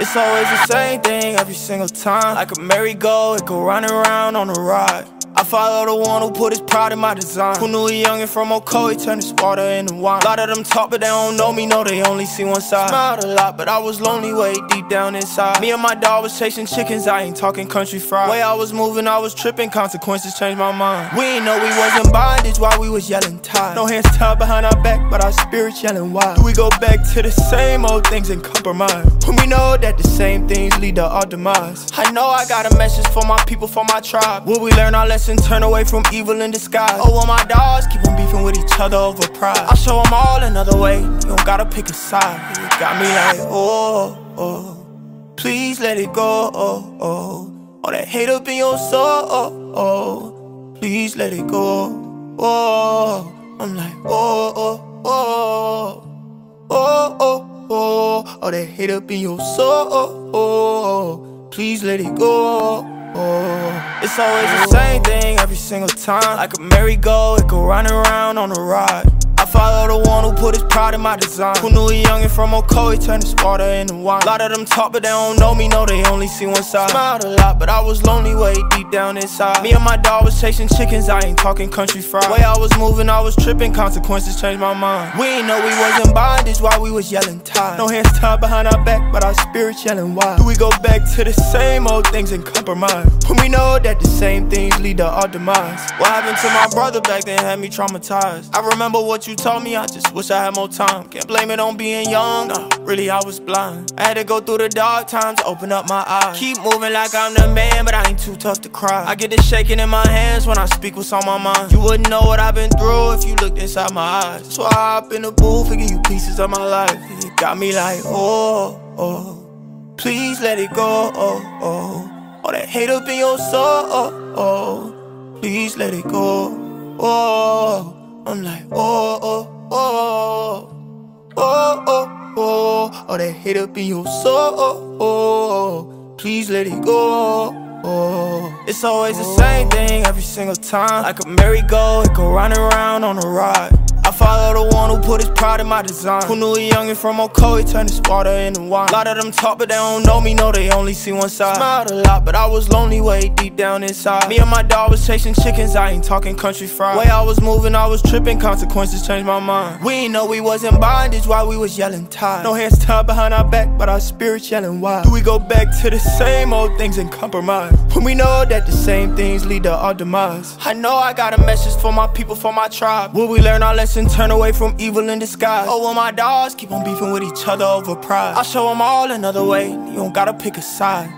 It's always the same thing every single time. Like a merry-go, it go round and round on a ride. I follow the one who put his pride in my design. Who knew a youngin' from Ocoee turned his water into wine. A lot of them talk, but they don't know me, know they only see one side. Smiled a lot, but I was lonely way deep down inside. Me and my dog was chasing chickens, I ain't talking country fried. Way I was moving, I was tripping, consequences changed my mind. We ain't know we wasn't bondage while we was yelling tied. No hands tied behind our back, but our spirits yelling wild. Do we go back to the same old things and compromise? When we know that the same things lead to our demise. I know I got a message for my people, for my tribe. Will we learn our lesson, turn away from evil in disguise? Oh, my dogs keep on beefing with each other over pride. I'll show them all another way, you don't gotta pick a side. You got me like, oh, oh, please let it go, oh, oh. All that hate up in your soul, oh, oh, please let it go, oh. I'm like, oh, oh, oh, oh, oh. All that hate up in your soul. Please let it go. It's always the same thing every single time. Like a merry-go, it go round and round on a ride. I follow the one who put his pride of my design. Who knew a youngin' from Ocoee turned his water into wine. A lot of them talk, but they don't know me, know they only see one side. Smiled a lot, but I was lonely way deep down inside. Me and my dog was chasing chickens, I ain't talking country fried. Way I was moving, I was tripping, consequences changed my mind. We ain't know we wasn't bondage while we was yelling tied. No hands tied behind our back, but our spirits yelling wild. Do we go back to the same old things and compromise? When we know that the same things lead to our demise. What happened to my brother back then had me traumatized. I remember what you told me, I just wish I had more time. Can't blame it on being young, no, really I was blind. I had to go through the dark times to open up my eyes. Keep moving like I'm the man, but I ain't too tough to cry. I get the shaking in my hands when I speak what's on my mind. You wouldn't know what I've been through if you looked inside my eyes. So I hop in the booth and give you pieces of my life. It got me like, oh, oh, please let it go, oh, oh. All that hate up in your soul, oh, oh, please let it go, oh. I'm like, oh, oh, oh, oh, oh, oh. oh All that hate up in your soul, oh, oh. Please let it go, oh. It's always the same thing every single time. Like a merry-go, it go round and round on a ride. One who put his pride in my design. Who knew a youngin' from Ocoee turned his water into wine. A lot of them talk, but they don't know me, know they only see one side. Smiled a lot, but I was lonely way deep down inside. Me and my dog was chasing chickens, I ain't talking country fried. Way I was moving, I was tripping, consequences changed my mind. We ain't know we wasn't bondage while we was yelling tied. No hands tied behind our back, but our spirits yelling wild. Do we go back to the same old things and compromise? When we know that the same things lead to our demise. I know I got a message for my people, for my tribe. Will we learn our lesson, turn away from evil in disguise? Oh, well, my dogs keep on beefing with each other over pride. I'll show them all another way, you don't gotta pick a side.